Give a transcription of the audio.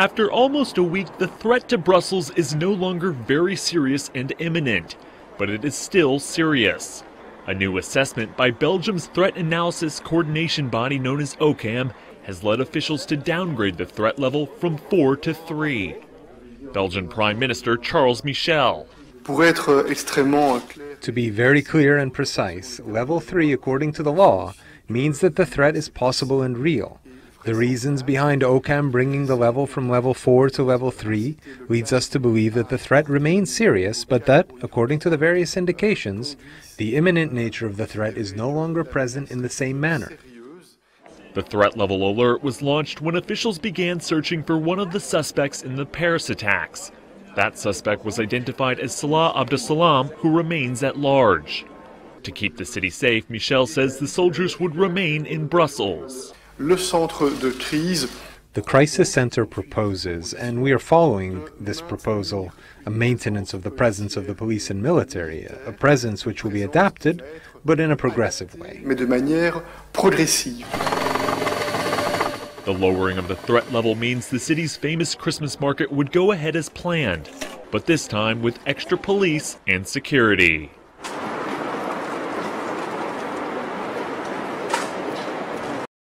After almost a week, the threat to Brussels is no longer very serious and imminent, but it is still serious. A new assessment by Belgium's threat analysis coordination body known as OCAM has led officials to downgrade the threat level from 4 to 3. Belgian Prime Minister Charles Michel. To be very clear and precise, level 3 according to the law means that the threat is possible and real. The reasons behind OCAM bringing the level from level 4 to level 3 leads us to believe that the threat remains serious, but that, according to the various indications, the imminent nature of the threat is no longer present in the same manner. The threat level alert was launched when officials began searching for one of the suspects in the Paris attacks. That suspect was identified as Salah Abdeslam, who remains at large. To keep the city safe, Michel says the soldiers would remain in Brussels le centre de crise. The Crisis Center proposes, and we are following this proposal, a maintenance of the presence of the police and military, a presence which will be adapted, but in a progressive way. Mais de manière progressive. The lowering of the threat level means the city's famous Christmas market would go ahead as planned, but this time with extra police and security.